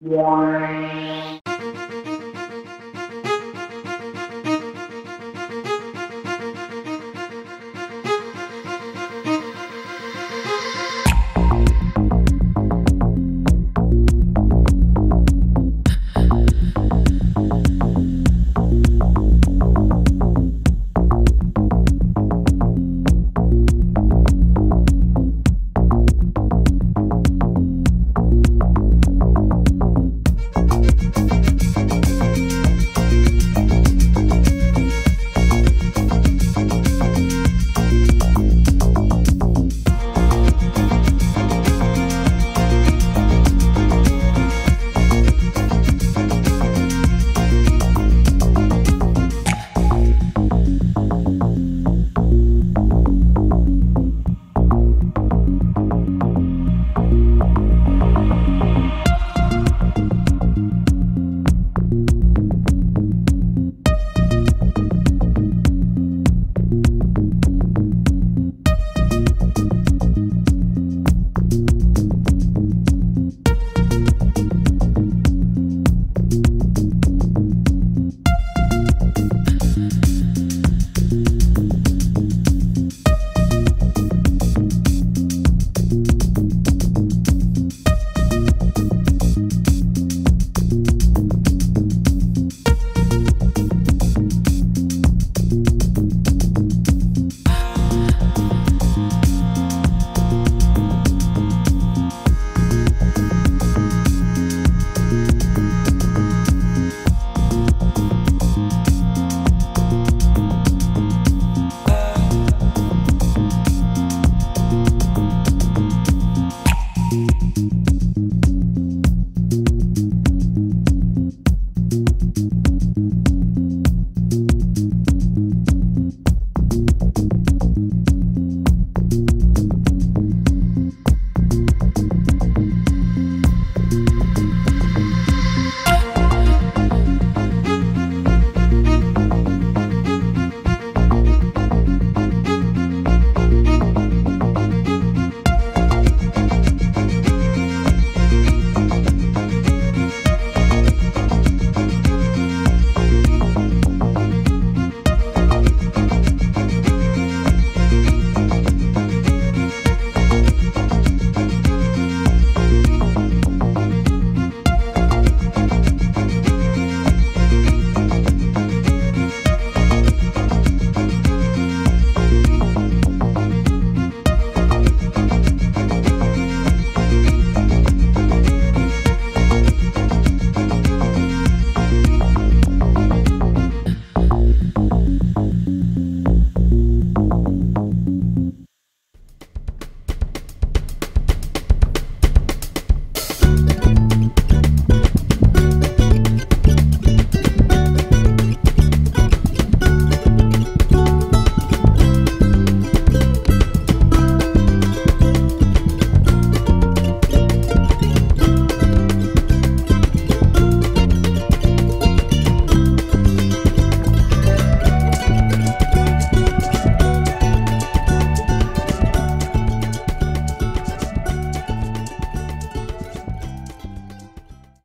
Wow.